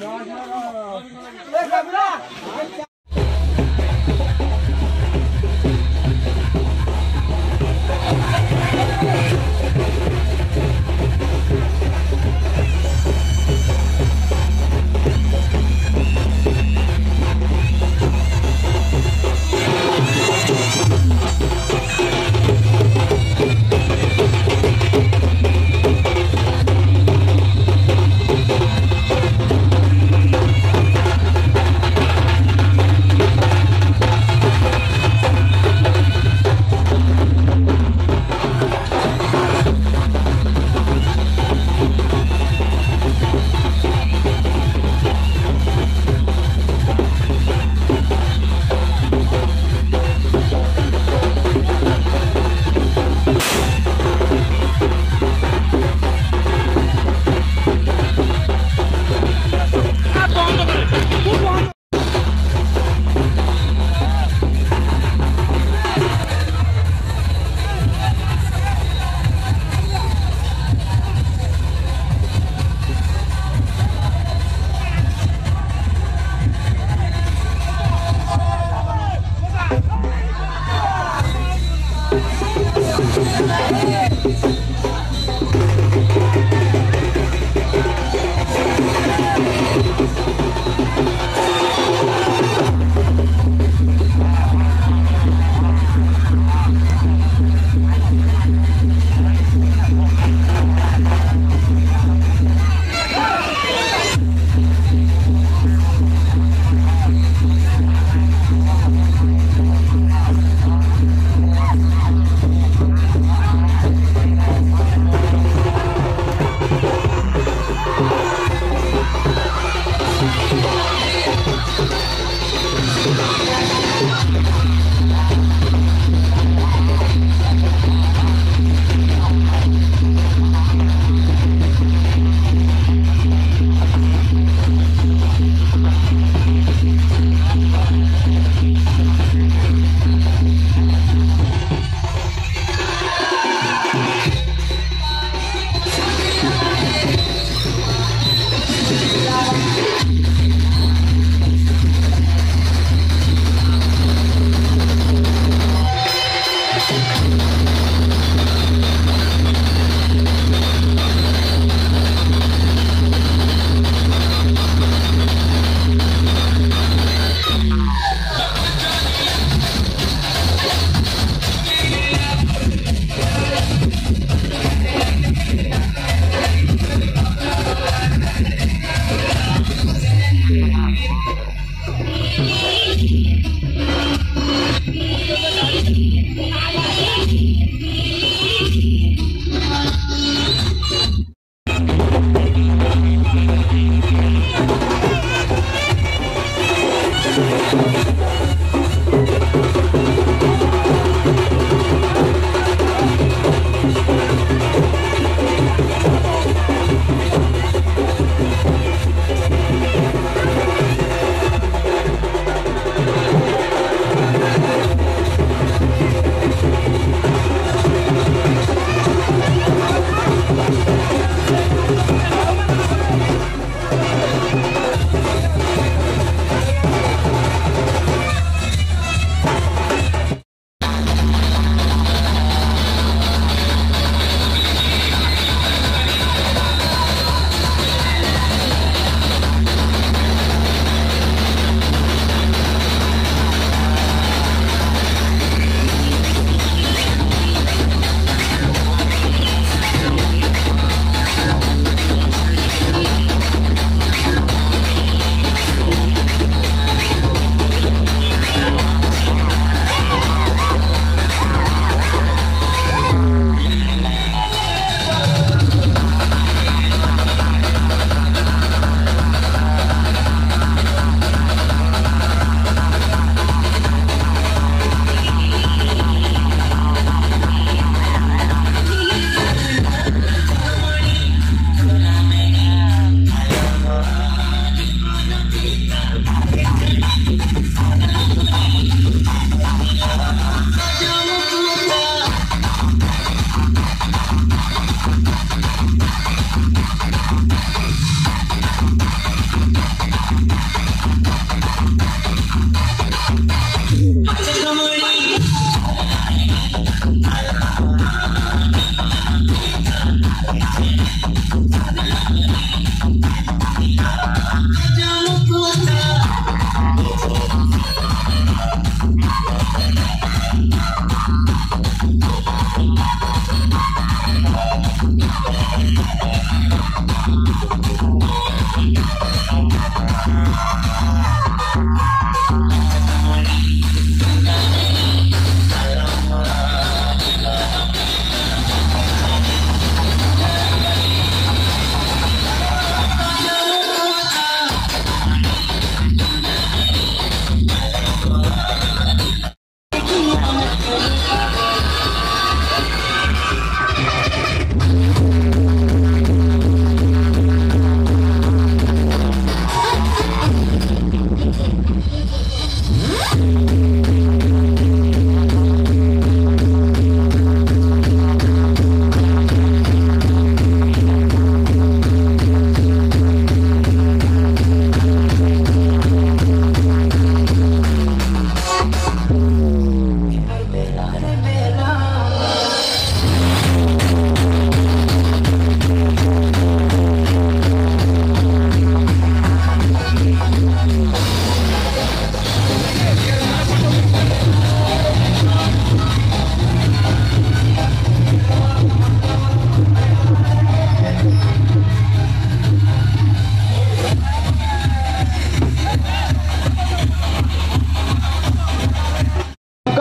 ना ना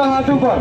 सबका हाथ ऊपर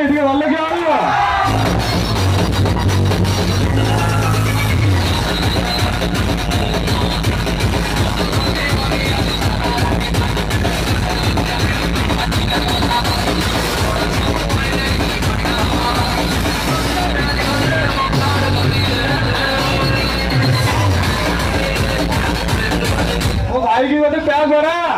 इनके वाले क्या हो गया आएगी मतलब प्यास हो रहा है